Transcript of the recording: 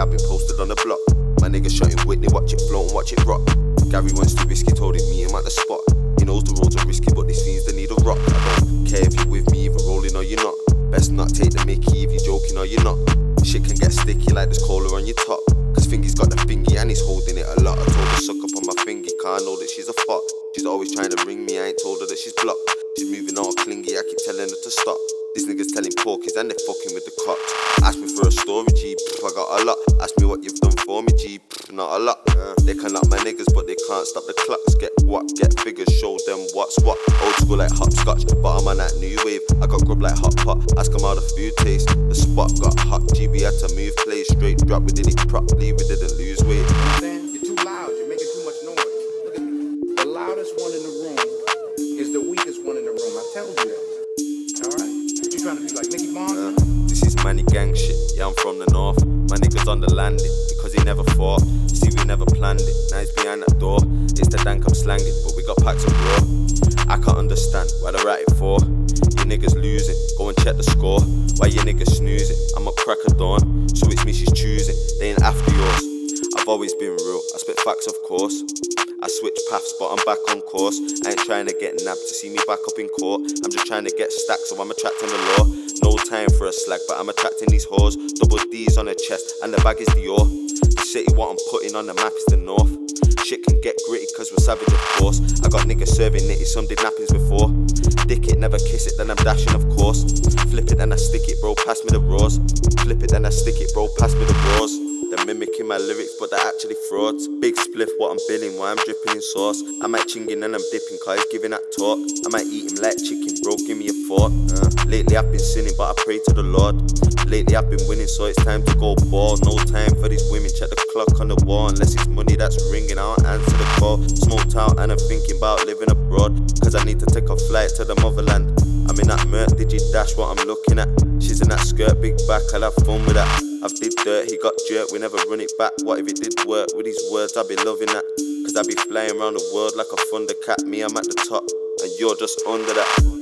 I've been posted on the block. My nigga shot in Whitney, watch it float and watch it rock. Gary wants to risky, told him meet him at the spot. He knows the roads are risky, but these fiends they need a rock. I don't care if you're with me, either rolling or you're not. Best not take the mickey if you're joking or you're not. Shit can get sticky like this cola on your top. Cause Fingy's got the fingy and he's holding it a lot. I told her suck up on my fingy, car I know that she's a fuck. She's always trying to ring me, I ain't told her that she's blocked. She's moving all clingy, I keep telling her to stop. These niggas telling porkies and they're fucking with the cops. Ask me for a story, G, pff, I got a lot. Ask me what you've done for me, G, pff, not a lot. Uh, they can lock my niggas, but they can't stop the clocks. Get what? Get figures, show them what's what. Old school like hopscotch, but I'm on that new wave. I got grub like hot pot, ask them how the food tastes. The spot got hot, G, we had to move play straight drop. We did it properly, we didn't lose weight. Uh, this is money gang shit. Yeah, I'm from the north. My niggas on the landing because he never fought. See, we never planned it. Now he's behind that door. It's the dank I'm slanging, but we got packs of raw. I can't understand why they're at it for. You niggas losing, go and check the score. Why you niggas snoozing? I'm a crack of dawn, so it's me she's choosing. They ain't after yours. Always been real, I spit facts, of course. I switch paths, but I'm back on course. I ain't trying to get nabbed to see me back up in court. I'm just trying to get stacked, so I'm attracting the law. No time for a slag, but I'm attracting these whores. Double D's on the chest, and the bag is Dior. The city, what I'm putting on the map is the north. Shit can get gritty, cause we're savage, of course. I got niggas serving nitty, some did nappings before. Dick it, never kiss it, then I'm dashing, of course. Flip it, then I stick it, bro, pass me the raws. Flip it, then I stick it, bro, pass me the raws. They're mimicking my lyrics, but they're actually frauds. Big spliff, what I'm billing, why I'm dripping in sauce. I might chinging and I'm dipping, cause he's giving that talk. I might eat him like chicken, bro, give me a fork. Uh, lately I've been sinning, but I pray to the Lord. Lately I've been winning, so it's time to go ball. No time for these women, check the clock on the wall. Unless it's money that's ringing, I don't answer the call. Smoked out and I'm thinking about living abroad. Cause I need to take a flight to the motherland. Did you dash what I'm looking at? She's in that skirt, big back, I'll have fun with that. I've did dirt, he got jerked, we never run it back. What if it did work with these words? I'd be loving that. Cause I be flying around the world like a thundercat. Me, I'm at the top, and you're just under that.